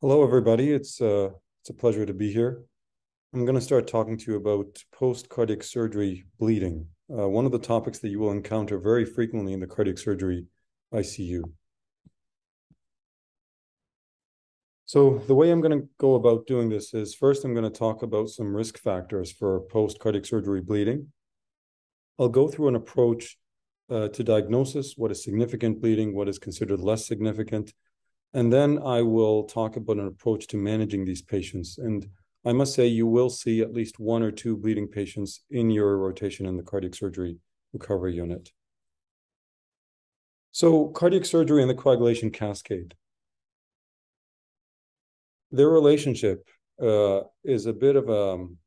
Hello, everybody. It's uh, it's a pleasure to be here. I'm going to start talking to you about post-cardiac surgery bleeding, uh, one of the topics that you will encounter very frequently in the cardiac surgery ICU. So the way I'm going to go about doing this is first I'm going to talk about some risk factors for post-cardiac surgery bleeding. I'll go through an approach uh, to diagnosis, what is significant bleeding, what is considered less significant, and then I will talk about an approach to managing these patients. And I must say, you will see at least one or two bleeding patients in your rotation in the cardiac surgery recovery unit. So, cardiac surgery and the coagulation cascade. Their relationship uh, is a bit of a, um,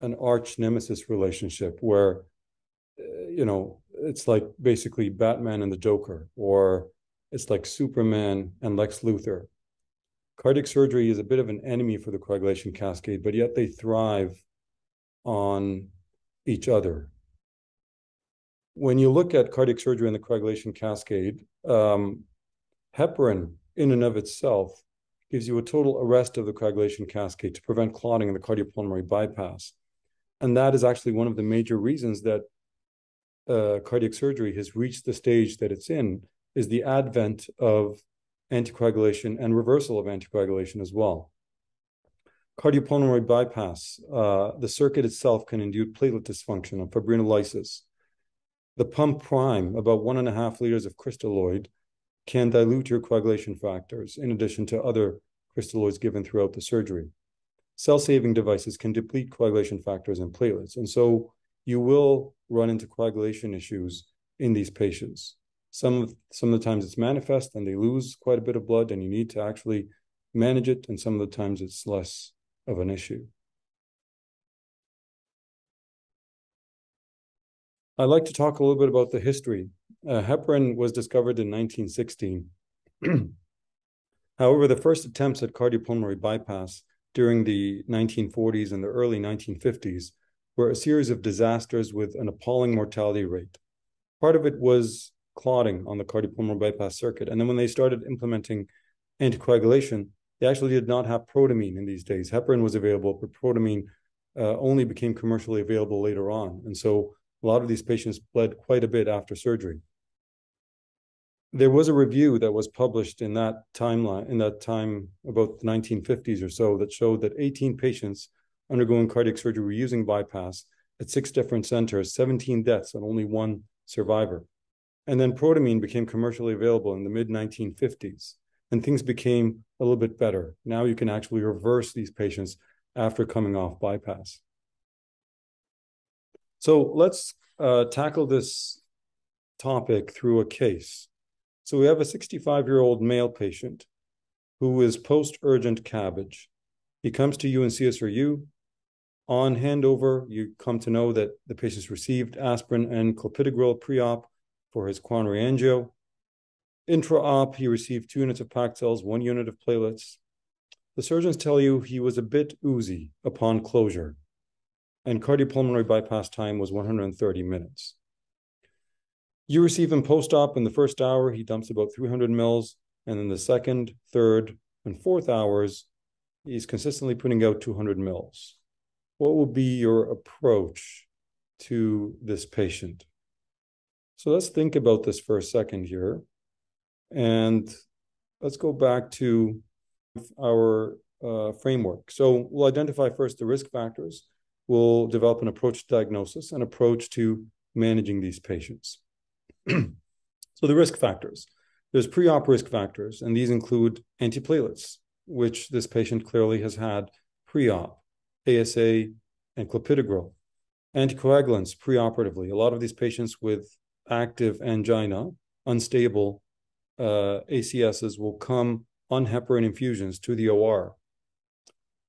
an arch nemesis relationship where, uh, you know, it's like basically Batman and the Joker, or it's like Superman and Lex Luthor. Cardiac surgery is a bit of an enemy for the coagulation cascade, but yet they thrive on each other. When you look at cardiac surgery and the coagulation cascade, um, heparin in and of itself gives you a total arrest of the coagulation cascade to prevent clotting in the cardiopulmonary bypass. And that is actually one of the major reasons that uh, cardiac surgery has reached the stage that it's in is the advent of anticoagulation and reversal of anticoagulation as well. Cardiopulmonary bypass, uh, the circuit itself can induce platelet dysfunction and fibrinolysis. The pump prime, about one and a half liters of crystalloid, can dilute your coagulation factors in addition to other crystalloids given throughout the surgery. Cell saving devices can deplete coagulation factors and platelets. And so you will run into coagulation issues in these patients. Some of some of the times it's manifest and they lose quite a bit of blood and you need to actually manage it, and some of the times it's less of an issue. I'd like to talk a little bit about the history. Uh, heparin was discovered in 1916. However, the first attempts at cardiopulmonary bypass during the 1940s and the early 1950s were a series of disasters with an appalling mortality rate. Part of it was clotting on the cardiopulmonary bypass circuit. And then when they started implementing anticoagulation, they actually did not have protamine in these days. Heparin was available, but protamine uh, only became commercially available later on. And so a lot of these patients bled quite a bit after surgery. There was a review that was published in that timeline, in that time about the 1950s or so, that showed that 18 patients undergoing cardiac surgery were using bypass at six different centers, 17 deaths, and only one survivor. And then protamine became commercially available in the mid 1950s, and things became a little bit better. Now you can actually reverse these patients after coming off bypass. So let's uh, tackle this topic through a case. So we have a 65 year old male patient who is post urgent CABG. He comes to you in CSRU. On handover, you come to know that the patient's received aspirin and clopidogrel pre op for his coronary angio. Intra-op, he received two units of packed cells, one unit of platelets. The surgeons tell you he was a bit oozy upon closure, and cardiopulmonary bypass time was 130 minutes. You receive him post-op in the first hour, he dumps about 300 mils, and in the second, third, and fourth hours, he's consistently putting out 200 mils. What will be your approach to this patient? So let's think about this for a second here. And let's go back to our uh, framework. So we'll identify first the risk factors. We'll develop an approach to diagnosis, an approach to managing these patients. so the risk factors. There's pre-op risk factors, and these include antiplatelets, which this patient clearly has had pre-op, ASA, and clopidogrel. Anticoagulants preoperatively. A lot of these patients with active angina, unstable uh, ACSs will come on heparin infusions to the OR.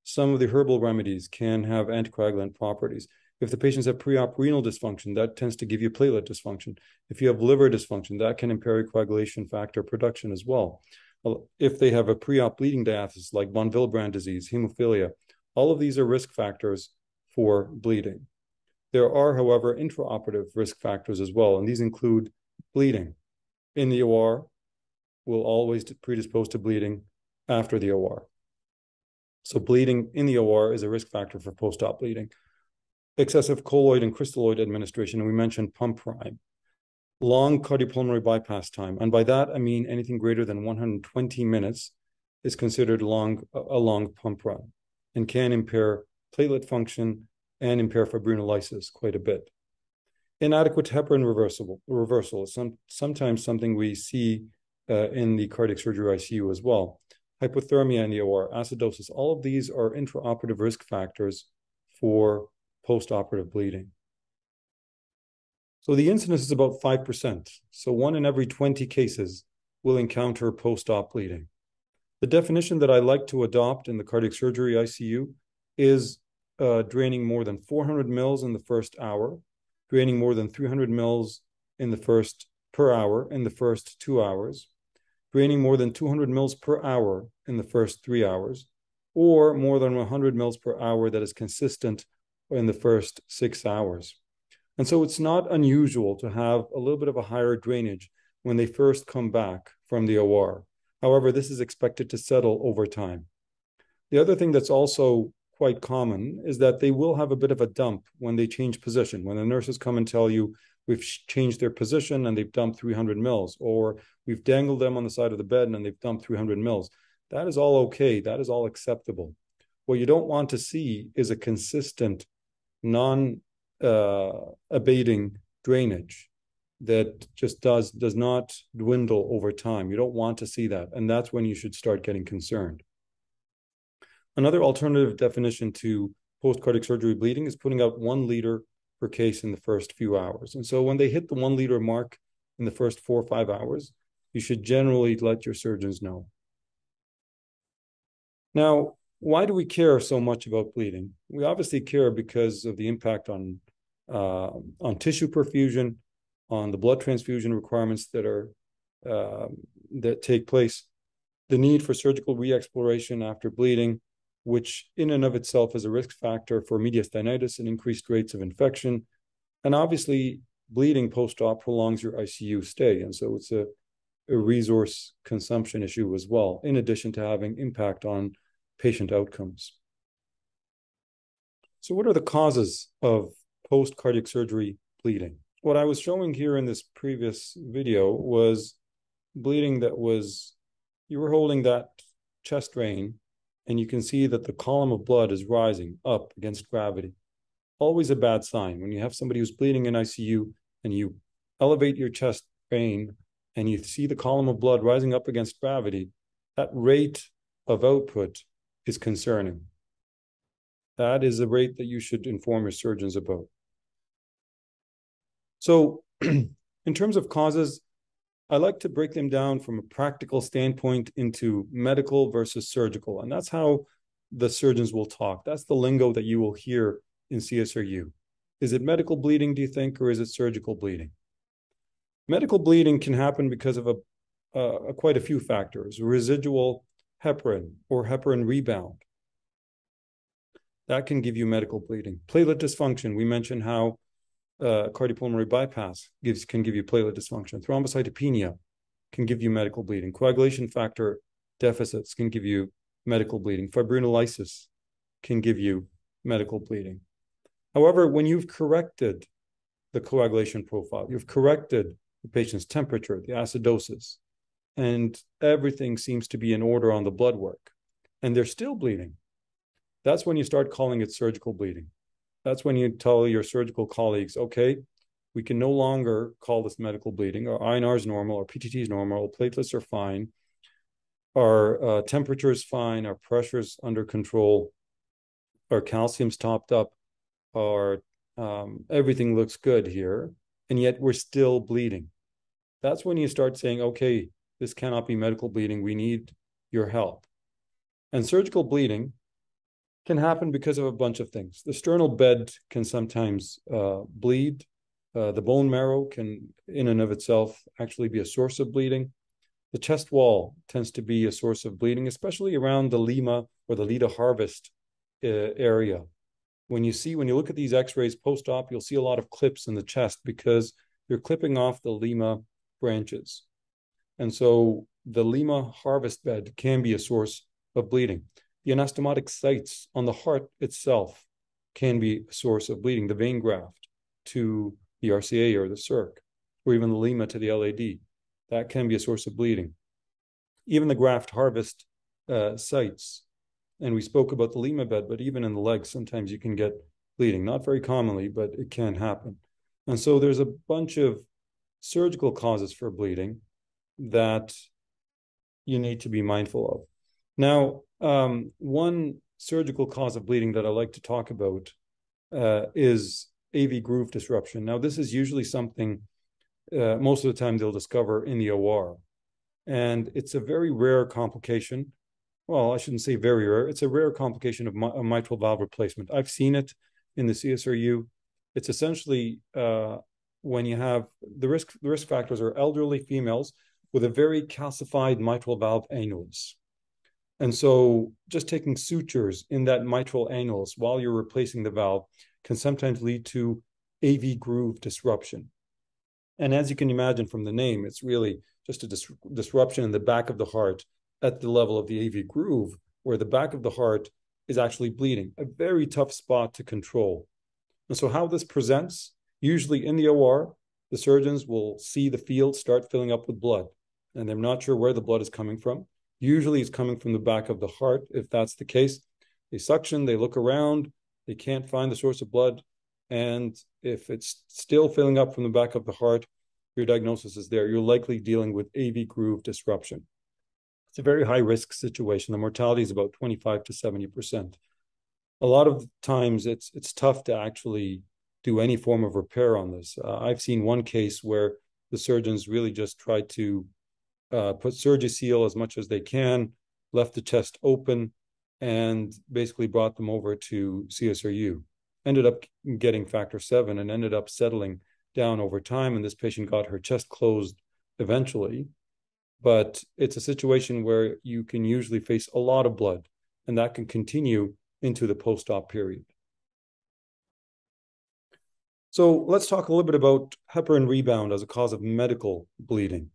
Some of the herbal remedies can have anticoagulant properties. If the patients have pre-op renal dysfunction, that tends to give you platelet dysfunction. If you have liver dysfunction, that can impair coagulation factor production as well. If they have a pre-op bleeding diathesis like von Willebrand disease, hemophilia, all of these are risk factors for bleeding. There are, however, intraoperative risk factors as well, and these include bleeding. In the OR, will always predispose to bleeding, after the OR. So bleeding in the OR is a risk factor for post-op bleeding. Excessive colloid and crystalloid administration, and we mentioned pump prime. Long cardiopulmonary bypass time, and by that I mean anything greater than 120 minutes is considered long a long pump prime and can impair platelet function and impair fibrinolysis quite a bit. Inadequate heparin reversible reversal is some, sometimes something we see uh, in the cardiac surgery ICU as well. Hypothermia in the OR, acidosis, all of these are intraoperative risk factors for postoperative bleeding. So the incidence is about 5%. So one in every 20 cases will encounter post-op bleeding. The definition that I like to adopt in the cardiac surgery ICU is uh, draining more than 400 mils in the first hour, draining more than 300 mils in the first per hour in the first two hours, draining more than 200 mils per hour in the first three hours, or more than 100 mils per hour that is consistent in the first six hours. And so it's not unusual to have a little bit of a higher drainage when they first come back from the OR. However, this is expected to settle over time. The other thing that's also quite common is that they will have a bit of a dump when they change position. When the nurses come and tell you we've changed their position and they've dumped 300 mils, or we've dangled them on the side of the bed and they've dumped 300 mils, that is all okay. That is all acceptable. What you don't want to see is a consistent, non uh, abating drainage that just does does not dwindle over time. You don't want to see that, and that's when you should start getting concerned. Another alternative definition to post-cardiac surgery bleeding is putting out one liter per case in the first few hours. And so when they hit the one liter mark in the first four or five hours, you should generally let your surgeons know. Now, why do we care so much about bleeding? We obviously care because of the impact on uh, on tissue perfusion, on the blood transfusion requirements that are uh, that take place, the need for surgical re-exploration after bleeding, which in and of itself is a risk factor for mediastinitis and increased rates of infection, and obviously bleeding post-op prolongs your ICU stay, and so it's a, a resource consumption issue as well, in addition to having impact on patient outcomes. So, what are the causes of post cardiac surgery bleeding? what I was showing here in this previous video was bleeding that was, you were holding that chest drain and you can see that the column of blood is rising up against gravity. Always a bad sign. When you have somebody who's bleeding in ICU and you elevate your chest drain and you see the column of blood rising up against gravity, that rate of output is concerning. That is the rate that you should inform your surgeons about. So, in terms of causes, I like to break them down from a practical standpoint into medical versus surgical. And that's how the surgeons will talk. That's the lingo that you will hear in CSRU. Is it medical bleeding, do you think, or is it surgical bleeding? Medical bleeding can happen because of a, quite a few factors residual heparin or heparin rebound. That can give you medical bleeding. Platelet dysfunction, we mentioned how uh, cardiopulmonary bypass gives can give you platelet dysfunction. Thrombocytopenia can give you medical bleeding. Coagulation factor deficits can give you medical bleeding. Fibrinolysis can give you medical bleeding. However, when you've corrected the coagulation profile, you've corrected the patient's temperature, the acidosis, and everything seems to be in order on the blood work, and they're still bleeding, that's when you start calling it surgical bleeding that's when you tell your surgical colleagues, okay, we can no longer call this medical bleeding. Our INR is normal, our PTT is normal, platelets are fine, our uh, temperature is fine, our pressure is under control, our calcium's topped up, our um, everything looks good here, and yet we're still bleeding. That's when you start saying, okay, this cannot be medical bleeding. We need your help. And surgical bleeding can happen because of a bunch of things. The sternal bed can sometimes uh, bleed. Uh, the bone marrow can, in and of itself, actually be a source of bleeding. The chest wall tends to be a source of bleeding, especially around the Lima or the Lida harvest uh, area. When you see, when you look at these X-rays post-op, you'll see a lot of clips in the chest because you're clipping off the Lima branches. And so the Lima harvest bed can be a source of bleeding. The anastomotic sites on the heart itself can be a source of bleeding. The vein graft to the RCA or the circ, or even the Lima to the LAD, that can be a source of bleeding. Even the graft harvest uh, sites, and we spoke about the Lima bed, but even in the legs, sometimes you can get bleeding. Not very commonly, but it can happen. And so there's a bunch of surgical causes for bleeding that you need to be mindful of. Now, um, one surgical cause of bleeding that I like to talk about uh, is AV groove disruption. Now, this is usually something uh, most of the time they'll discover in the OR. And it's a very rare complication. Well, I shouldn't say very rare. It's a rare complication of mi- mitral valve replacement. I've seen it in the CSRU. It's essentially uh, when you have the risk the risk factors are elderly females with a very calcified mitral valve annulus. And so just taking sutures in that mitral annulus while you're replacing the valve can sometimes lead to AV groove disruption. And as you can imagine from the name, it's really just a dis- disruption in the back of the heart at the level of the AV groove, where the back of the heart is actually bleeding, a very tough spot to control. And so, how this presents, usually in the OR, the surgeons will see the field start filling up with blood, and they're not sure where the blood is coming from. Usually, it's coming from the back of the heart. If that's the case, they suction, they look around, they can't find the source of blood. And if it's still filling up from the back of the heart, your diagnosis is there. You're likely dealing with AV groove disruption. It's a very high risk situation. The mortality is about 25 to 70%. A lot of times it's it's tough to actually do any form of repair on this. Uh, I've seen one case where the surgeons really just tried to uh, put Surgicel as much as they can, left the chest open, and basically brought them over to CSRU. Ended up getting factor seven and ended up settling down over time. And this patient got her chest closed eventually. But it's a situation where you can usually face a lot of blood, and that can continue into the post op period. So let's talk a little bit about heparin rebound as a cause of medical bleeding.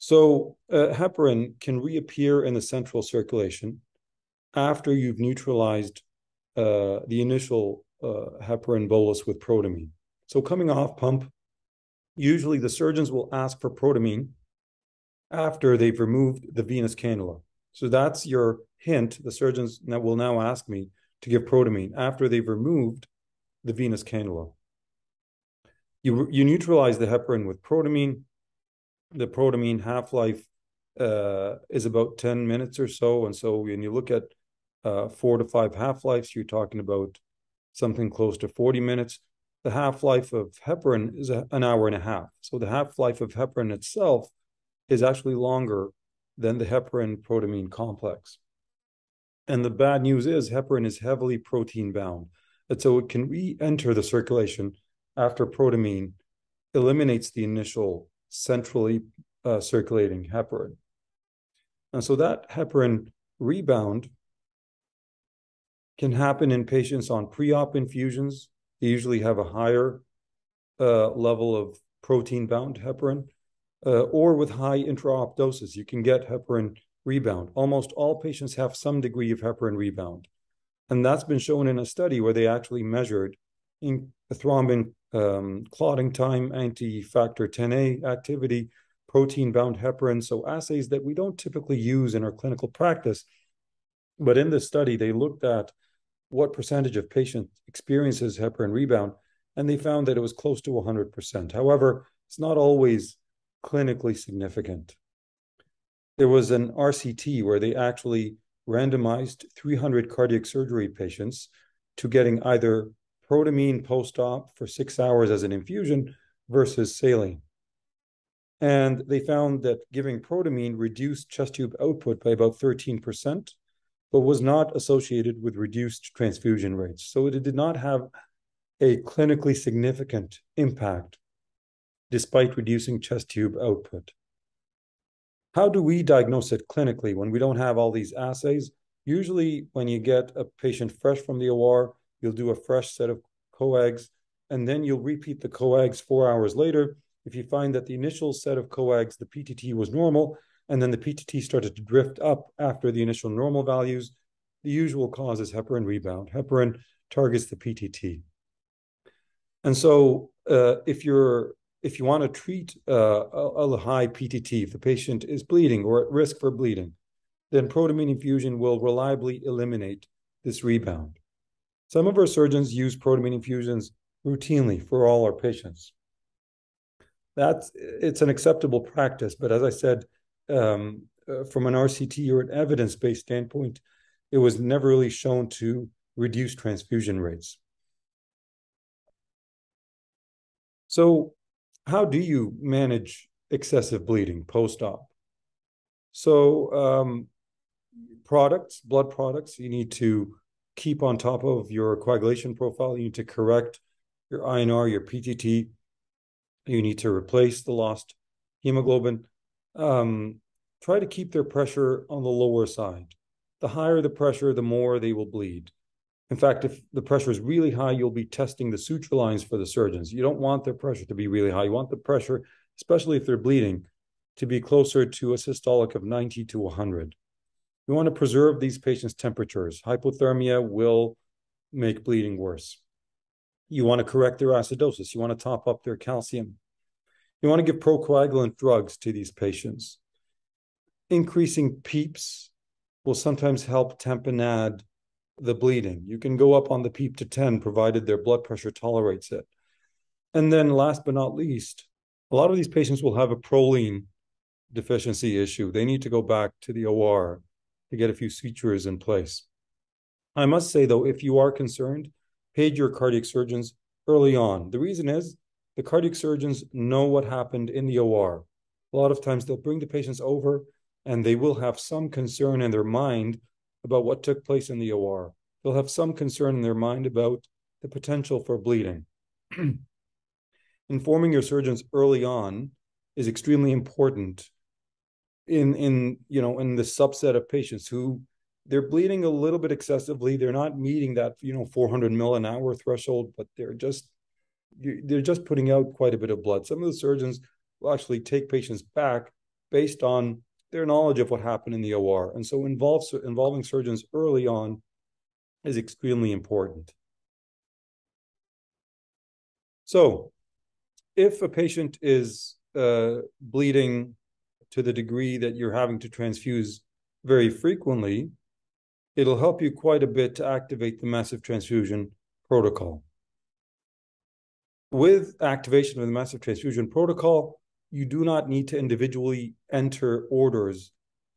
So uh, heparin can reappear in the central circulation after you've neutralized uh, the initial uh, heparin bolus with protamine. So coming off pump, usually the surgeons will ask for protamine after they've removed the venous cannula. So that's your hint. The surgeons will now ask me to give protamine after they've removed the venous cannula. You, you neutralize the heparin with protamine. The protamine half life uh, is about 10 minutes or so. And so when you look at uh, four to five half lives, you're talking about something close to 40 minutes. The half life of heparin is a, an hour and a half. So the half life of heparin itself is actually longer than the heparin protamine complex. And the bad news is heparin is heavily protein bound. And so it can re enter the circulation after protamine eliminates the initial centrally uh, circulating heparin. And so that heparin rebound can happen in patients on pre-op infusions. They usually have a higher uh, level of protein-bound heparin, uh, or with high intra-op doses, you can get heparin rebound. Almost all patients have some degree of heparin rebound. And that's been shown in a study where they actually measured in thrombin um, clotting time, anti-factor 10A activity, protein-bound heparin, so assays that we don't typically use in our clinical practice. But in this study, they looked at what percentage of patients experiences heparin rebound, and they found that it was close to 100%. However, it's not always clinically significant. There was an RCT where they actually randomized 300 cardiac surgery patients to getting either protamine post-op for six hours as an infusion versus saline. And they found that giving protamine reduced chest tube output by about 13%, but was not associated with reduced transfusion rates. So it did not have a clinically significant impact despite reducing chest tube output. How do we diagnose it clinically when we don't have all these assays? Usually, when you get a patient fresh from the OR, you'll do a fresh set of coags, and then you'll repeat the coags four hours later. If you find that the initial set of coags, the PTT was normal, and then the PTT started to drift up after the initial normal values, the usual cause is heparin rebound. Heparin targets the PTT. And so uh, if you're if you want to treat uh, a, a, high PTT, if the patient is bleeding or at risk for bleeding, then protamine infusion will reliably eliminate this rebound. Some of our surgeons use protamine infusions routinely for all our patients. That's it's an acceptable practice, but as I said, um, uh, from an RCT or an evidence-based standpoint, it was never really shown to reduce transfusion rates. So, how do you manage excessive bleeding post-op? So, um, products, blood products, you need to keep on top of your coagulation profile. You need to correct your INR, your PTT. You need to replace the lost hemoglobin. Um, try to keep their pressure on the lower side. The higher the pressure, the more they will bleed. In fact, if the pressure is really high, you'll be testing the suture lines for the surgeons. You don't want their pressure to be really high. You want the pressure, especially if they're bleeding, to be closer to a systolic of 90 to 100. We want to preserve these patients' temperatures. Hypothermia will make bleeding worse. You want to correct their acidosis. You want to top up their calcium. You want to give procoagulant drugs to these patients. Increasing PEEPs will sometimes help tamponade the bleeding. You can go up on the PEEP to 10, provided their blood pressure tolerates it. And then last but not least, a lot of these patients will have a Prolene deficiency issue. They need to go back to the OR to get a few sutures in place. I must say, though, if you are concerned, page your cardiac surgeons early on. The reason is the cardiac surgeons know what happened in the OR. A lot of times they'll bring the patients over and they will have some concern in their mind about what took place in the OR. They'll have some concern in their mind about the potential for bleeding. Informing your surgeons early on is extremely important in in you know in the subset of patients who they're bleeding a little bit excessively. They're not meeting that you know 400 mil an hour threshold, but they're just they're just putting out quite a bit of blood. Some of the surgeons will actually take patients back based on their knowledge of what happened in the OR. And so involves, involving surgeons early on is extremely important. So if a patient is uh, bleeding to the degree that you're having to transfuse very frequently, it'll help you quite a bit to activate the massive transfusion protocol. With activation of the massive transfusion protocol, you do not need to individually enter orders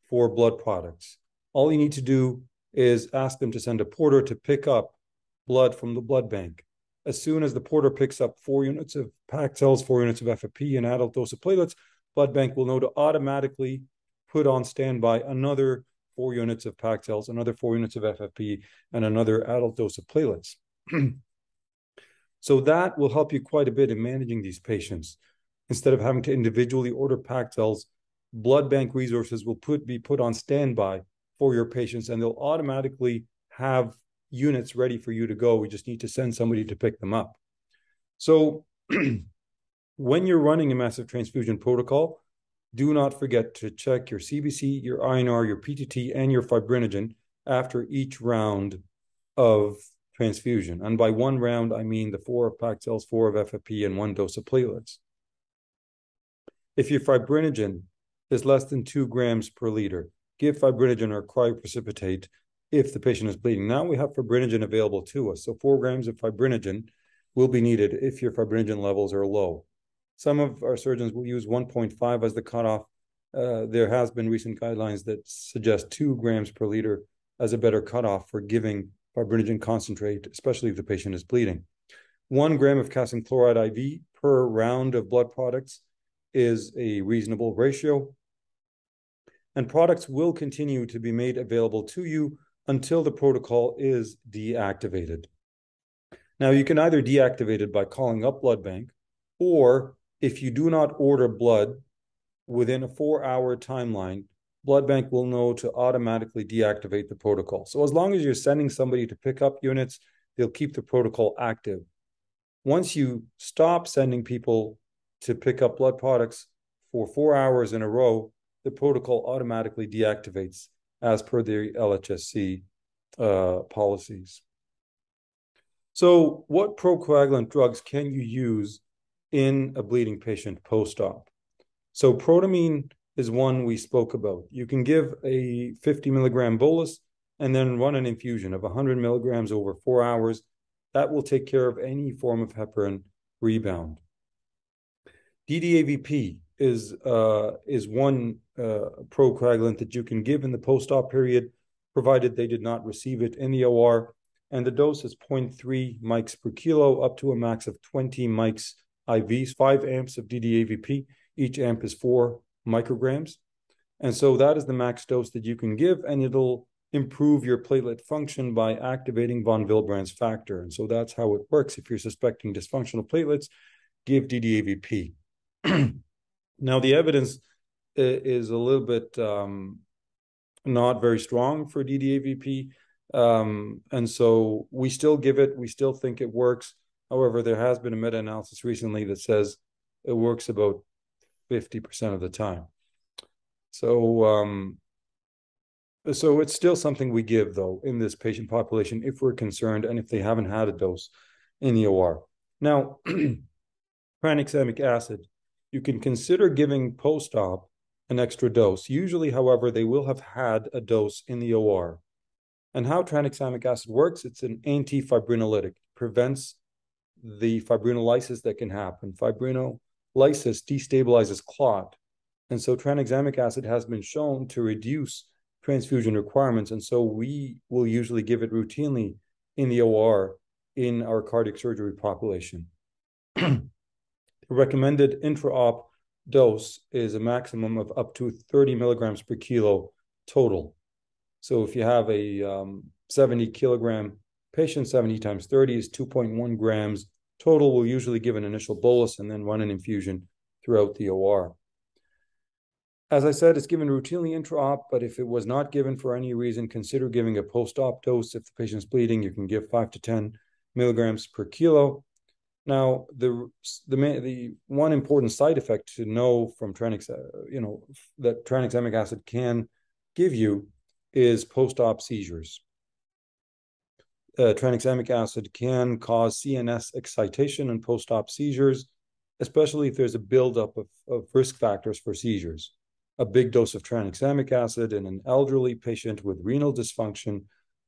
for blood products. All you need to do is ask them to send a porter to pick up blood from the blood bank. As soon as the porter picks up four units of packed cells, four units of FFP, and adult dose of platelets, blood bank will know to automatically put on standby another four units of packed cells, another four units of FFP, and another adult dose of platelets. so that will help you quite a bit in managing these patients. Instead of having to individually order packed cells, blood bank resources will put be put on standby for your patients, and they'll automatically have units ready for you to go. We just need to send somebody to pick them up. So when you're running a massive transfusion protocol, do not forget to check your CBC, your INR, your PTT, and your fibrinogen after each round of transfusion. And by one round, I mean the four of cells, four of FFP, and one dose of platelets. If your fibrinogen is less than two grams per liter, give fibrinogen or cryoprecipitate if the patient is bleeding. Now we have fibrinogen available to us. So four grams of fibrinogen will be needed if your fibrinogen levels are low. Some of our surgeons will use 1.5 as the cutoff. Uh, there has been recent guidelines that suggest two grams per liter as a better cutoff for giving fibrinogen concentrate, especially if the patient is bleeding. One gram of calcium chloride IV per round of blood products is a reasonable ratio. And products will continue to be made available to you until the protocol is deactivated. Now, you can either deactivate it by calling up Blood Bank, or if you do not order blood within a four hour timeline, Blood Bank will know to automatically deactivate the protocol. So, as long as you're sending somebody to pick up units, they'll keep the protocol active. Once you stop sending people to pick up blood products for four hours in a row, the protocol automatically deactivates as per the LHSC uh, policies. So, what procoagulant drugs can you use in a bleeding patient post op? So, protamine is one we spoke about. You can give a 50 milligram bolus and then run an infusion of 100 milligrams over four hours. That will take care of any form of heparin rebound. DDAVP is uh, is one uh, procoagulant that you can give in the post-op period, provided they did not receive it in the OR, and the dose is 0.3 mics per kilo up to a max of 20 mics IVs, five amps of DDAVP. Each amp is four micrograms, and so that is the max dose that you can give, and it'll improve your platelet function by activating von Willebrand's factor. And so that's how it works. If you're suspecting dysfunctional platelets, give DDAVP. now, the evidence is a little bit um, not very strong for DDAVP. Um, and so we still give it, we still think it works. However, there has been a meta analysis recently that says it works about 50% of the time. So, um, so it's still something we give though in this patient population if we're concerned and if they haven't had a dose in the OR. Now, tranexamic acid, you can consider giving post-op an extra dose. Usually, however, they will have had a dose in the OR. And how tranexamic acid works, it's an antifibrinolytic, prevents the fibrinolysis that can happen. Fibrinolysis destabilizes clot. And so tranexamic acid has been shown to reduce transfusion requirements. And so we will usually give it routinely in the OR in our cardiac surgery population. the recommended intra-op dose is a maximum of up to 30 milligrams per kilo total. So if you have a um, 70 kilogram patient, 70 times 30 is 2.1 grams total. We'll usually give an initial bolus and then run an infusion throughout the OR. As I said, it's given routinely intra-op, but if it was not given for any reason, consider giving a post-op dose. If the patient's bleeding, you can give five to 10 milligrams per kilo. Now, the the the one important side effect to know from tranix, uh, you know, that tranexamic acid can give you is post-op seizures. Uh, tranexamic acid can cause CNS excitation and post-op seizures, especially if there's a buildup of, of risk factors for seizures a big dose of tranexamic acid in an elderly patient with renal dysfunction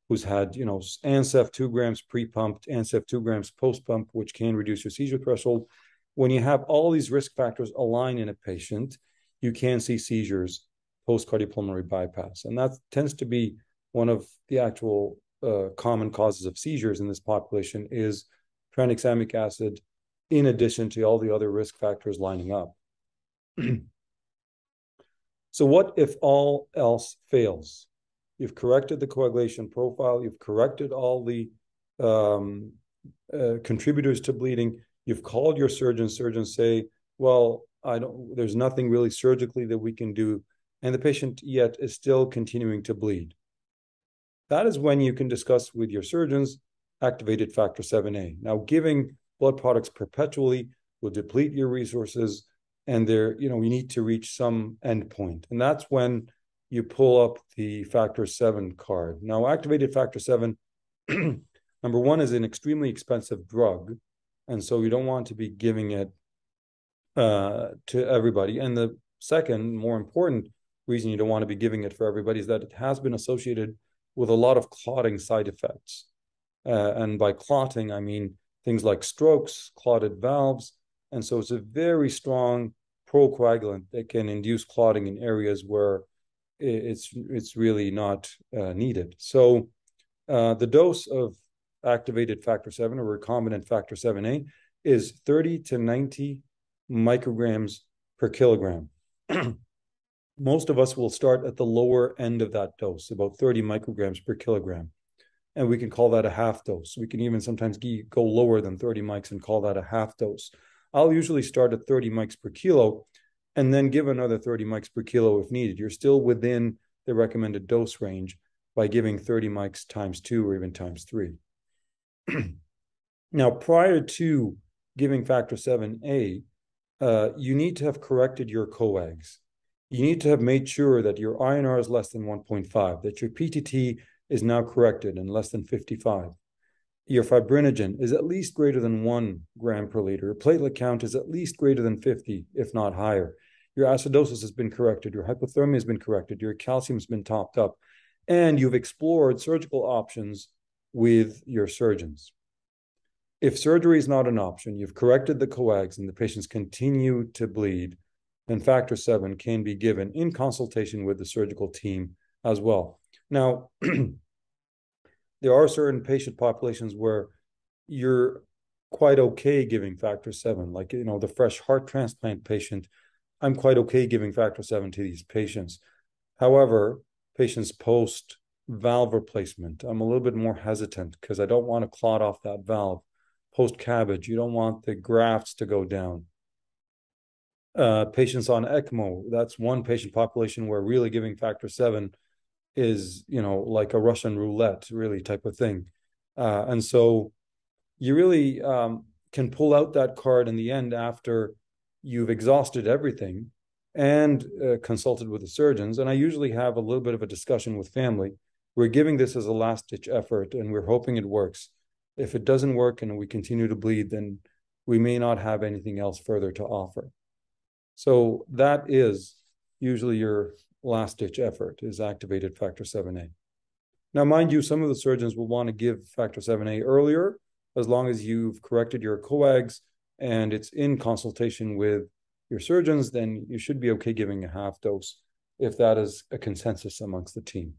who's had, you know, Ancef 2 grams pre-pumped, Ancef 2 grams post-pump, which can reduce your seizure threshold. When you have all these risk factors align in a patient, you can see seizures post-cardiopulmonary bypass. And that tends to be one of the actual uh, common causes of seizures in this population is tranexamic acid in addition to all the other risk factors lining up. So, what if all else fails? You've corrected the coagulation profile, you've corrected all the um, uh, contributors to bleeding, you've called your surgeon, surgeons say, well, I don't, there's nothing really surgically that we can do, and the patient yet is still continuing to bleed. That is when you can discuss with your surgeons activated factor 7A. Now, giving blood products perpetually will deplete your resources and there you know we need to reach some endpoint. And that's when you pull up the factor 7 card. Now activated factor 7 number one is an extremely expensive drug. And so you don't want to be giving it uh, to everybody. And the second more important reason you don't want to be giving it for everybody is that it has been associated with a lot of clotting side effects uh, and by clotting i mean things like strokes clotted valves and so it's a very strong procoagulant that can induce clotting in areas where it's it's really not uh, needed. So uh, the dose of activated factor 7 or recombinant factor 7A is 30 to 90 micrograms per kilogram. Most of us will start at the lower end of that dose, about 30 micrograms per kilogram. And we can call that a half dose. We can even sometimes go lower than 30 mics and call that a half dose. I'll usually start at 30 mics per kilo and then give another 30 mics per kilo if needed. You're still within the recommended dose range by giving 30 mics times two or even times three. now, prior to giving factor 7A, uh, you need to have corrected your coags. You need to have made sure that your INR is less than 1.5, that your PTT is now corrected and less than 55. Your fibrinogen is at least greater than one gram per liter. Your platelet count is at least greater than 50, if not higher. Your acidosis has been corrected. Your hypothermia has been corrected. Your calcium has been topped up. And you've explored surgical options with your surgeons. If surgery is not an option, you've corrected the coags and the patients continue to bleed, then factor seven can be given in consultation with the surgical team as well. Now, there are certain patient populations where you're quite okay giving factor seven, like you know the fresh heart transplant patient. I'm quite okay giving factor seven to these patients. However, patients post valve replacement, I'm a little bit more hesitant because I don't want to clot off that valve. Post CABG, you don't want the grafts to go down. Uh, patients on ECMO, that's one patient population where really giving factor seven is you know like a Russian roulette really type of thing, uh, and so you really um, can pull out that card in the end after you've exhausted everything and uh, consulted with the surgeons. And I usually have a little bit of a discussion with family. We're giving this as a last ditch effort, and we're hoping it works. If it doesn't work and we continue to bleed, then we may not have anything else further to offer. So that is usually your last ditch effort is activated factor 7A. Now, mind you, some of the surgeons will want to give factor 7A earlier, as long as you've corrected your coags and it's in consultation with your surgeons, then you should be okay giving a half dose if that is a consensus amongst the team.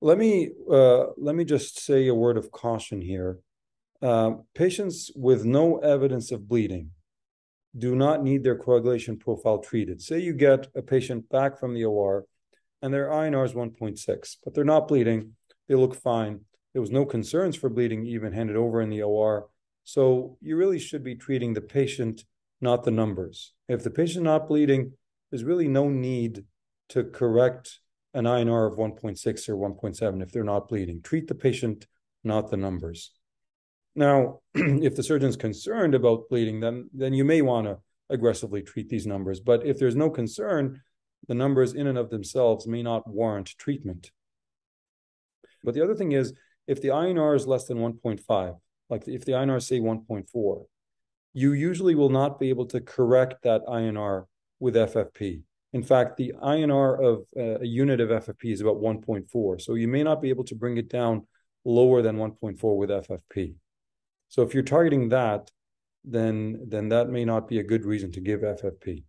Let me uh, let me just say a word of caution here. Uh, patients with no evidence of bleeding do not need their coagulation profile treated. Say you get a patient back from the OR and their INR is 1.6, but they're not bleeding. They look fine. There was no concerns for bleeding even handed over in the OR. So you really should be treating the patient, not the numbers. If the patient not bleeding, there's really no need to correct an INR of 1.6 or 1.7 if they're not bleeding. Treat the patient, not the numbers. Now, if the surgeon's concerned about bleeding, then then you may want to aggressively treat these numbers. But if there's no concern, the numbers in and of themselves may not warrant treatment. But the other thing is, if the INR is less than 1.5, like if the INR say 1.4, you usually will not be able to correct that INR with FFP. In fact, the INR of uh, a unit of FFP is about 1.4. So you may not be able to bring it down lower than 1.4 with FFP. So if you're targeting that, then then that may not be a good reason to give FFP.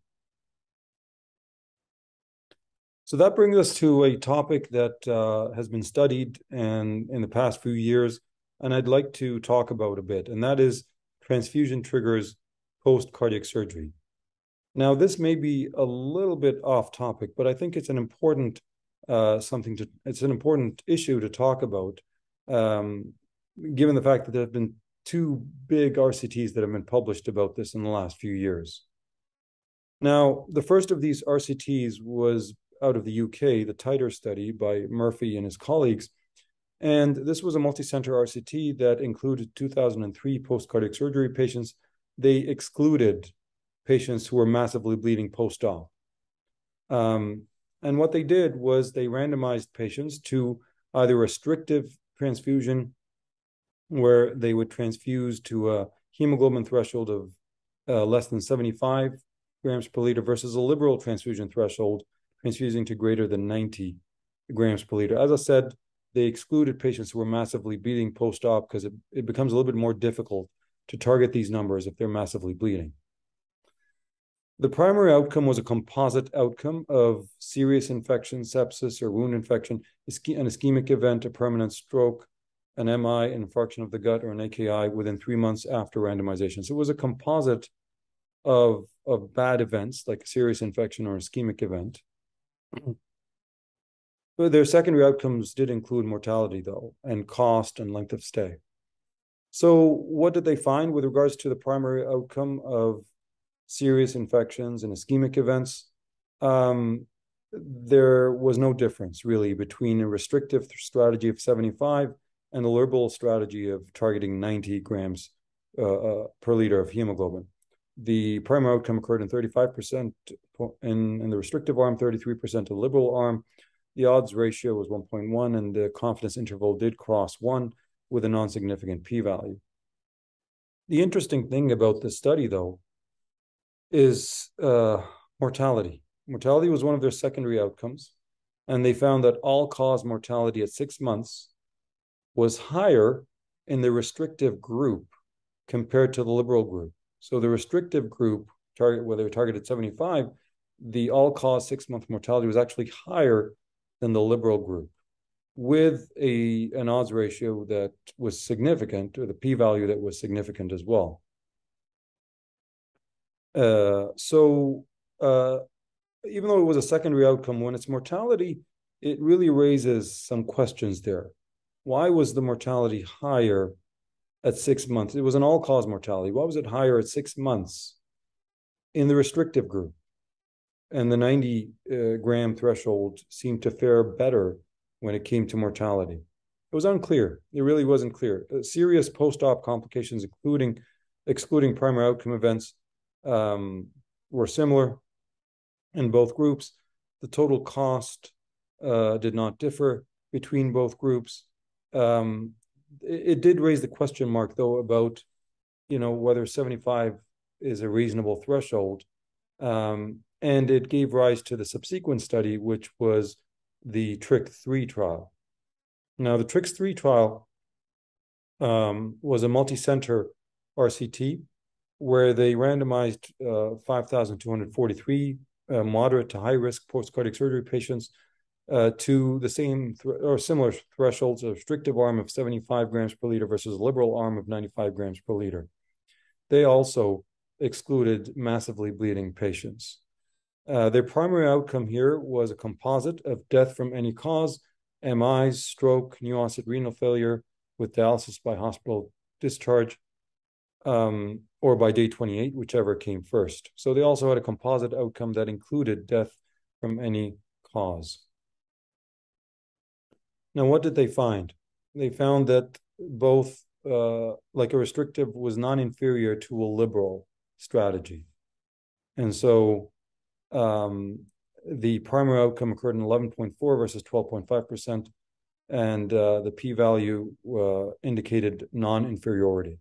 So that brings us to a topic that uh, has been studied and in the past few years, and I'd like to talk about a bit, and that is transfusion triggers post cardiac surgery. Now, this may be a little bit off topic, but I think it's an important uh, something to it's an important issue to talk about, um, given the fact that there have been two big RCTs that have been published about this in the last few years. Now, the first of these RCTs was out of the UK, the TITRE study by Murphy and his colleagues. And this was a multi-center RCT that included 2003 post-cardiac surgery patients. They excluded patients who were massively bleeding post-op. Um, and what they did was they randomized patients to either restrictive transfusion where they would transfuse to a hemoglobin threshold of uh, less than 75 grams per liter versus a liberal transfusion threshold, transfusing to greater than 90 grams per liter. As I said, they excluded patients who were massively bleeding post op because it, it becomes a little bit more difficult to target these numbers if they're massively bleeding. The primary outcome was a composite outcome of serious infection, sepsis, or wound infection, an ischemic event, a permanent stroke, an MI, infarction of the gut, or an AKI within three months after randomization. So it was a composite of, of bad events, like a serious infection or ischemic event. but their secondary outcomes did include mortality, though, and cost and length of stay. So, what did they find with regards to the primary outcome of serious infections and ischemic events? Um, there was no difference really between a restrictive strategy of 75 and the liberal strategy of targeting 90 grams uh, uh, per liter of hemoglobin. the primary outcome occurred in 35% in, in the restrictive arm, 33% in liberal arm. The odds ratio was 1.1, and the confidence interval did cross one with a non significant p value. The interesting thing about this study, though, is uh, mortality. Mortality was one of their secondary outcomes, and they found that all cause mortality at six months was higher in the restrictive group compared to the liberal group. So the restrictive group, target where they were targeted 75, the all cause six month mortality was actually higher than the liberal group with a an odds ratio that was significant or the p value that was significant as well. Uh, so uh, even though it was a secondary outcome, when it's mortality, it really raises some questions there. Why was the mortality higher at six months? It was an all cause mortality. Why was it higher at six months in the restrictive group? And the 90 uh, gram threshold seemed to fare better when it came to mortality. It was unclear. It really wasn't clear. Uh, serious post-op complications, including excluding primary outcome events, um, were similar in both groups. The total cost uh, did not differ between both groups. Um, it, it, did raise the question mark, though, about you know whether 75 is a reasonable threshold, um, and it gave rise to the subsequent study, which was the TRICS 3 trial. Now, the TRICS 3 trial um, was a multi center RCT where they randomized uh, 5,243 uh, moderate to high risk post cardiac surgery patients uh, to the same th- or similar thresholds of restrictive arm of 75 grams per liter versus a liberal arm of 95 grams per liter. They also excluded massively bleeding patients. Uh, their primary outcome here was a composite of death from any cause, MIs, stroke, new onset renal failure with dialysis by hospital discharge, um, or by day 28, whichever came first. So they also had a composite outcome that included death from any cause. Now, what did they find? They found that both, uh, like a restrictive, was non inferior to a liberal strategy. And so um, the primary outcome occurred in 11.4 versus 12.5%, and uh, the p value uh, indicated non inferiority.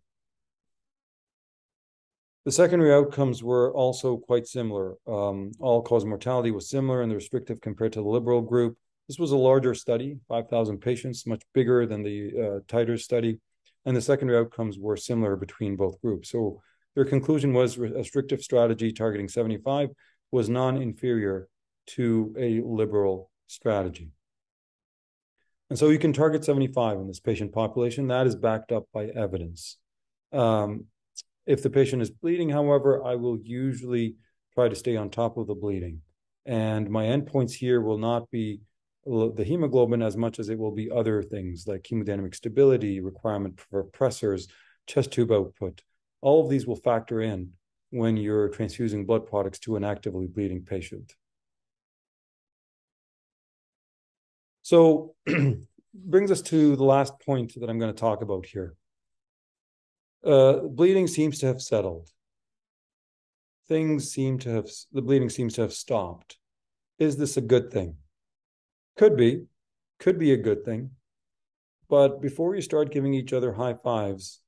The secondary outcomes were also quite similar. Um, all cause mortality was similar in the restrictive compared to the liberal group. This was a larger study, 5,000 patients, much bigger than the uh, TITRe study. And the secondary outcomes were similar between both groups. So their conclusion was restrictive strategy targeting 75 was non-inferior to a liberal strategy. And so you can target 75 in this patient population. That is backed up by evidence. Um, if the patient is bleeding, however, I will usually try to stay on top of the bleeding. And my endpoints here will not be the hemoglobin as much as it will be other things like hemodynamic stability, requirement for pressors, chest tube output. All of these will factor in when you're transfusing blood products to an actively bleeding patient. So brings us to the last point that I'm going to talk about here. Uh, bleeding seems to have settled. Things seem to have, the bleeding seems to have stopped. Is this a good thing? Could be, could be a good thing. But before you start giving each other high fives,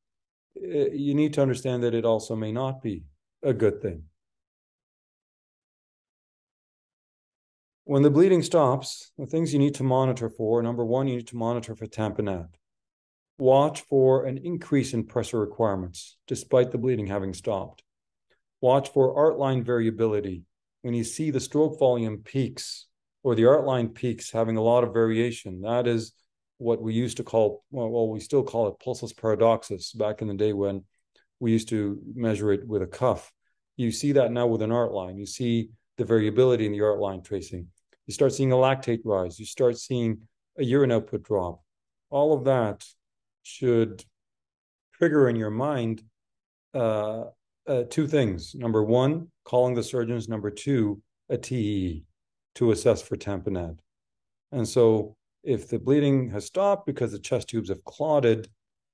eh, you need to understand that it also may not be a good thing. When the bleeding stops, the things you need to monitor for number one, you need to monitor for tamponade. Watch for an increase in pressure requirements despite the bleeding having stopped. Watch for art line variability. When you see the stroke volume peaks or the art line peaks having a lot of variation, that is what we used to call, well, we still call it pulsus paradoxus back in the day when we used to measure it with a cuff. You see that now with an art line. You see the variability in the art line tracing. You start seeing a lactate rise. You start seeing a urine output drop. All of that should trigger in your mind uh, uh, two things. Number one, calling the surgeons. Number two, a TEE to assess for tamponade. And so if the bleeding has stopped because the chest tubes have clotted,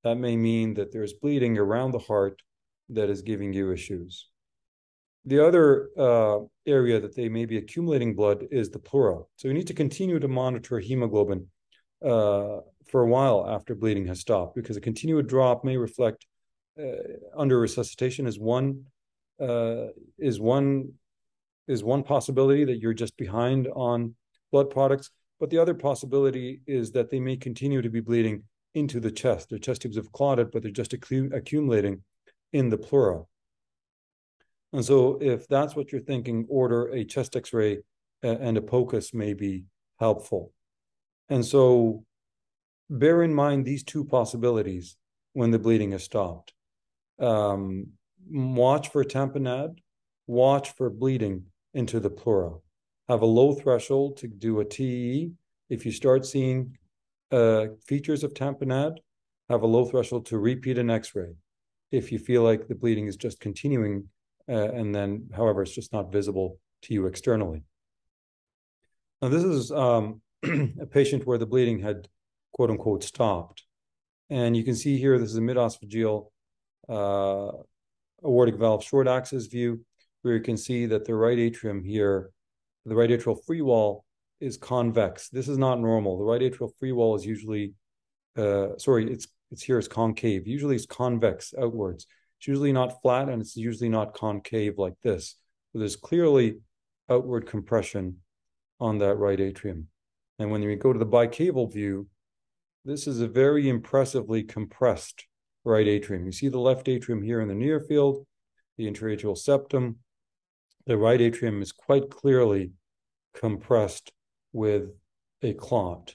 that may mean that there's bleeding around the heart that is giving you issues. the other uh, area that they may be accumulating blood is the pleura. So you need to continue to monitor hemoglobin uh, for a while after bleeding has stopped because a continued drop may reflect uh, under resuscitation is one uh, is one is one possibility that you're just behind on blood products, but the other possibility is that they may continue to be bleeding into the chest. Their chest tubes have clotted, but they're just accumulating in the pleura. And so, if that's what you're thinking, order a chest x ray and a POCUS may be helpful. And so, bear in mind these two possibilities when the bleeding has stopped. Um, watch for tamponade, watch for bleeding into the pleura. Have a low threshold to do a TEE. If you start seeing uh, features of tamponade, have a low threshold to repeat an x ray. If you feel like the bleeding is just continuing uh, and then, however, it's just not visible to you externally. Now, this is um, a patient where the bleeding had quote unquote stopped. And you can see here, this is a mid-esophageal uh, aortic valve short axis view, where you can see that the right atrium here, the right atrial free wall is convex. This is not normal. The right atrial free wall is usually, uh, sorry, it's it's here is concave. Usually it's convex outwards. It's usually not flat and it's usually not concave like this. So there's clearly outward compression on that right atrium. And when we go to the bicaval view, this is a very impressively compressed right atrium. You see the left atrium here in the near field, the interatrial septum. The right atrium is quite clearly compressed with a clot.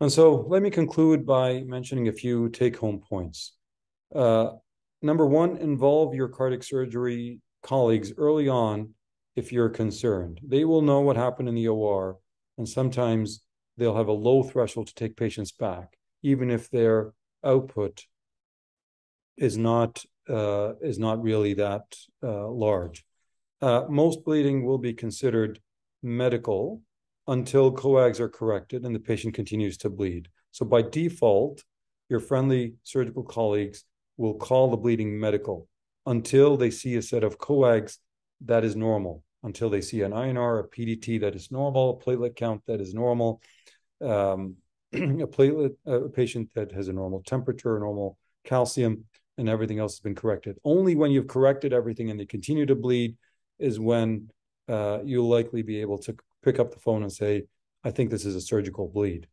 And so let me conclude by mentioning a few take home points. Uh, number one, involve your cardiac surgery colleagues early on if you're concerned. They will know what happened in the OR, and sometimes they'll have a low threshold to take patients back, even if their output is not uh, is not really that uh, large. Uh, most bleeding will be considered medical until coags are corrected and the patient continues to bleed. So by default, your friendly surgical colleagues will call the bleeding medical until they see a set of coags that is normal, until they see an INR, a PTT that is normal, a platelet count that is normal, um, a platelet, a patient that has a normal temperature, a normal calcium, and everything else has been corrected. Only when you've corrected everything and they continue to bleed is when uh, you'll likely be able to pick up the phone and say, I think this is a surgical bleed.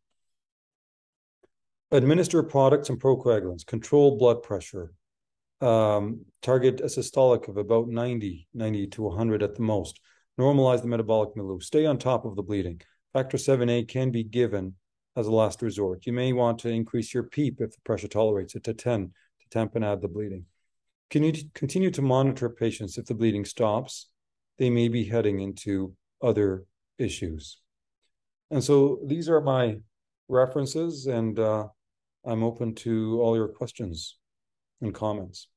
Administer products and procoagulants, control blood pressure, um, target a systolic of about 90, 90 to 100 at the most. Normalize the metabolic milieu. Stay on top of the bleeding. Factor 7A can be given as a last resort. You may want to increase your PEEP if the pressure tolerates it to 10 to tamponade the bleeding. Can you continue to monitor patients if the bleeding stops? They may be heading into other issues. And so these are my references, and uh, I'm open to all your questions and comments.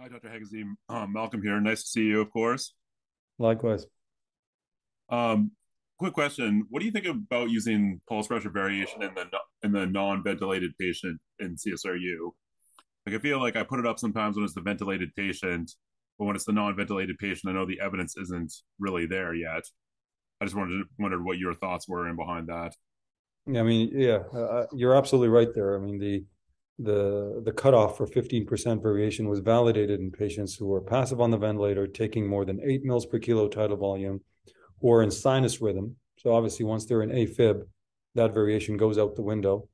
Hi, Dr. Hegazy. Um, Malcolm here. Nice to see you, of course. Likewise. Um, quick question: What do you think about using pulse pressure variation in the in the non-ventilated patient in CSRU? Like, I feel like I put it up sometimes when it's the ventilated patient, but when it's the non-ventilated patient, I know the evidence isn't really there yet. I just wanted to, wondered what your thoughts were in behind that. Yeah, I mean, yeah, uh, you're absolutely right there. I mean, the the the cutoff for 15% variation was validated in patients who were passive on the ventilator, taking more than eight mils per kilo tidal volume, or in sinus rhythm. So obviously, once they're in AFib, that variation goes out the window,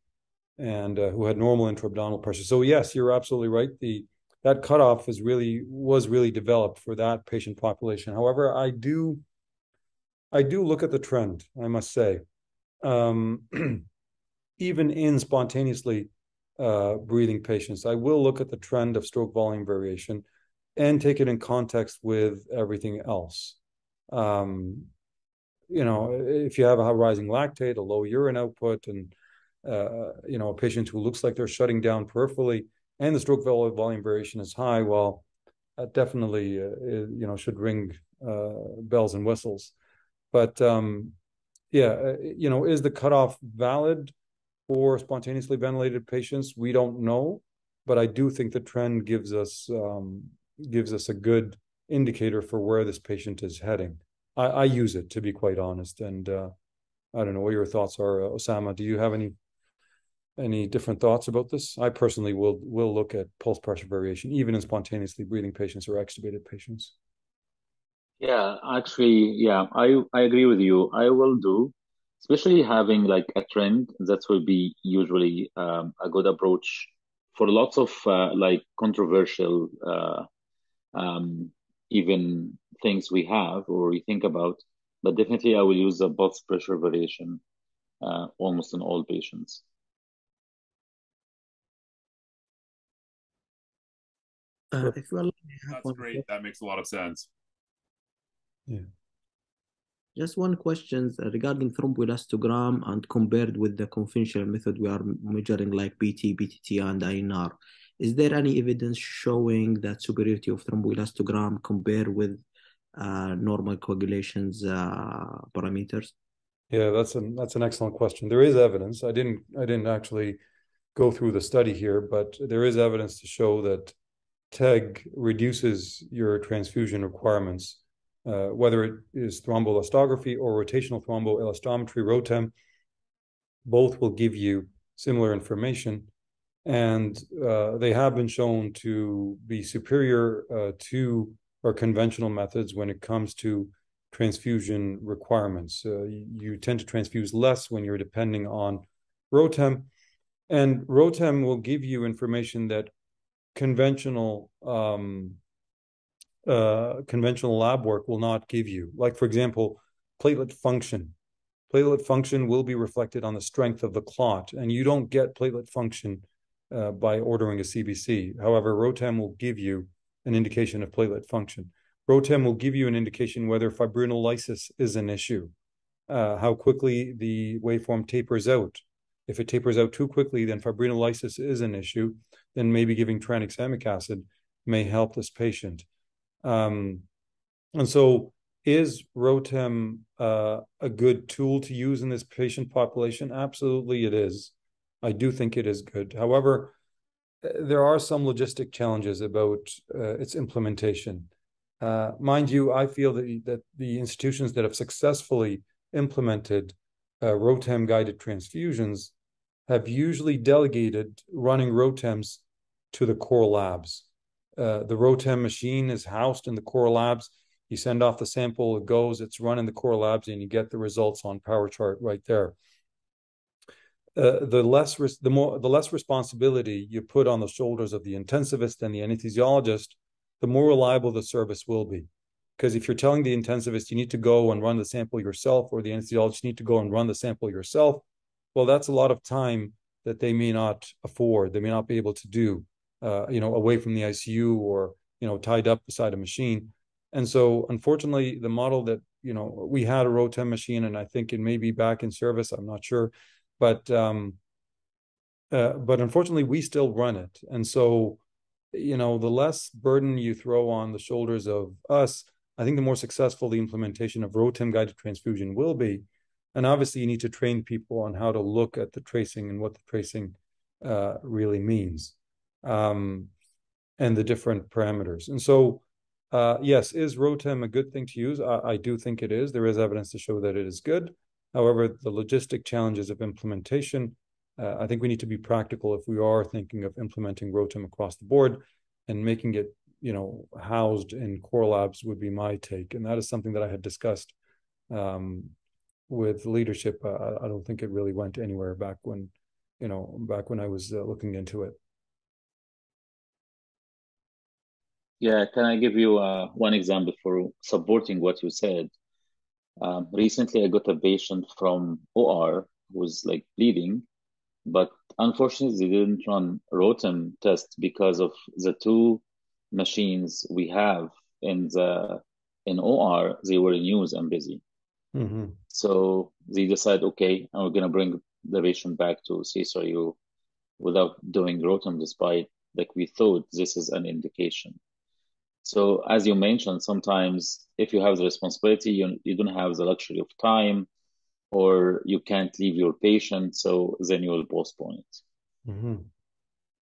and uh, who had normal intra-abdominal pressure. So yes, you're absolutely right. The that cutoff is really was really developed for that patient population. However, I do I do look at the trend. I must say, um, even in spontaneously uh, breathing patients. I will look at the trend of stroke volume variation and take it in context with everything else. Um, you know, if you have a rising lactate, a low urine output, and uh, you know, a patient who looks like they're shutting down peripherally, and the stroke volume variation is high, well, that definitely uh, you know should ring uh, bells and whistles. But um, yeah, uh, you know, is the cutoff valid for spontaneously ventilated patients? We don't know, but I do think the trend gives us um, gives us a good indicator for where this patient is heading. I, I use it to be quite honest, and uh, I don't know what your thoughts are, Osama. Do you have any any different thoughts about this? I personally will will look at pulse pressure variation, even in spontaneously breathing patients or extubated patients. Yeah, actually, yeah, I I agree with you. I will do, especially having like a trend. That will be usually um, a good approach for lots of uh, like controversial, uh, um, even things we have or we think about. But definitely, I will use the pulse pressure variation uh, almost in all patients. Uh, if you allow me, That's great. That makes a lot of sense. Yeah. Just one question regarding thromboelastogram and compared with the conventional method we are measuring like BT, BTT, and INR. Is there any evidence showing that superiority of thromboelastogram compared with uh, normal coagulations uh, parameters? Yeah, that's an that's an excellent question. There is evidence. I didn't I didn't actually go through the study here, but there is evidence to show that TEG reduces your transfusion requirements, uh, whether it is thromboelastography or rotational thromboelastometry, ROTEM, both will give you similar information. And uh, they have been shown to be superior uh, to our conventional methods when it comes to transfusion requirements. Uh, you tend to transfuse less when you're depending on ROTEM. And ROTEM will give you information that conventional um, uh, conventional lab work will not give you. Like for example, platelet function. Platelet function will be reflected on the strength of the clot, and you don't get platelet function uh, by ordering a CBC. However, ROTEM will give you an indication of platelet function. ROTEM will give you an indication whether fibrinolysis is an issue, uh, how quickly the waveform tapers out. If it tapers out too quickly, then fibrinolysis is an issue then maybe giving tranexamic acid may help this patient. Um, and so, is ROTEM uh, a good tool to use in this patient population? Absolutely, it is. I do think it is good. However, uh, there are some logistic challenges about uh, its implementation. Uh, mind you, I feel that, that the institutions that have successfully implemented uh, ROTEM guided transfusions have usually delegated running ROTEMs to the core labs. Uh, the ROTEM machine is housed in the core labs. You send off the sample, it goes, it's run in the core labs, and you get the results on Power Chart right there. Uh, the less res- the more the less responsibility you put on the shoulders of the intensivist and the anesthesiologist, the more reliable the service will be. Because if you're telling the intensivist you need to go and run the sample yourself, or the anesthesiologist need to go and run the sample yourself, well, that's a lot of time that they may not afford, they may not be able to do uh, you know, away from the ICU or you know tied up beside a machine. And so, unfortunately, the model that you know we had a ROTEM machine, and I think it may be back in service. I'm not sure, but um, uh, but unfortunately, we still run it. And so, you know, the less burden you throw on the shoulders of us, I think the more successful the implementation of ROTEM guided transfusion will be. And obviously, you need to train people on how to look at the tracing and what the tracing uh, really means um, and the different parameters. And so, uh, yes, is ROTEM a good thing to use? I, I, do think it is. There is evidence to show that it is good. However, the logistic challenges of implementation, uh, I think we need to be practical if we are thinking of implementing ROTEM across the board and making it, you know, housed in core labs would be my take. And that is something that I had discussed um, with leadership. Uh, I don't think it really went anywhere back when, you know, back when I was uh, looking into it. Yeah, can I give you uh, one example for supporting what you said? Um, recently, I got a patient from OR who was like bleeding, but unfortunately, they didn't run ROTEM test because of the two machines we have in the in OR. They were in use and busy, mm-hmm. so they decided, okay, and we're gonna bring the patient back to CSRU without doing ROTEM, despite like we thought this is an indication. So as you mentioned, sometimes if you have the responsibility, you, you don't have the luxury of time or you can't leave your patient, so then you will postpone it. Mm-hmm.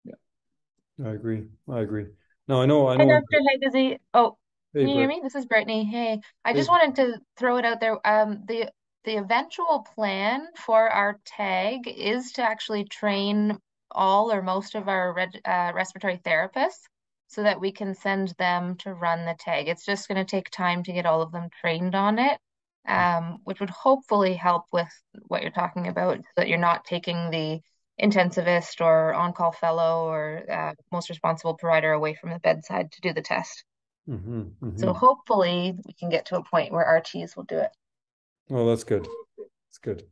Yeah. I agree. I agree. No, I know. I Hi, know. Dr. Hegazy. Oh, Hey, can you hear me? This is Brittany. Hey, I Hey. just wanted to throw it out there. Um, the the eventual plan for our TEG is to actually train all or most of our red, uh, respiratory therapists so that we can send them to run the TEG. It's just going to take time to get all of them trained on it, um, which would hopefully help with what you're talking about, so that you're not taking the intensivist or on-call fellow or uh, most responsible provider away from the bedside to do the test. Mm-hmm. Mm-hmm. So hopefully we can get to a point where RTs will do it. Well, that's good. That's good.